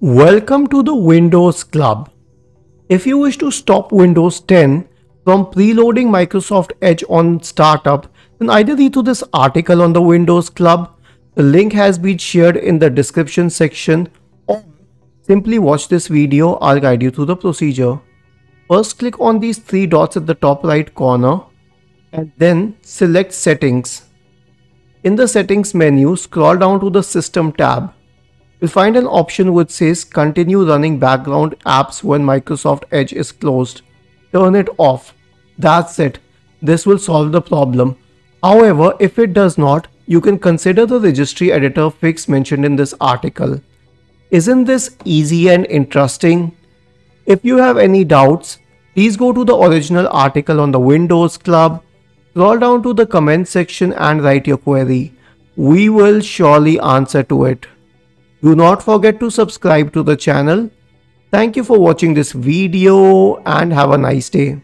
Welcome to the Windows Club. If you wish to stop Windows 10 from preloading Microsoft Edge on startup, then either read to this article on the Windows Club, the link has been shared in the description section or simply watch this video, I'll guide you through the procedure. First click on these three dots at the top right corner and then select settings. In the settings menu, scroll down to the system tab. You'll find an option which says continue running background apps when Microsoft Edge is closed. Turn it off. That's it. This will solve the problem. However, if it does not, you can consider the registry editor fix mentioned in this article. Isn't this easy and interesting? If you have any doubts, please go to the original article on the Windows Club, scroll down to the comment section and write your query. We will surely answer to it. Do not forget to subscribe to the channel. Thank you for watching this video and have a nice day.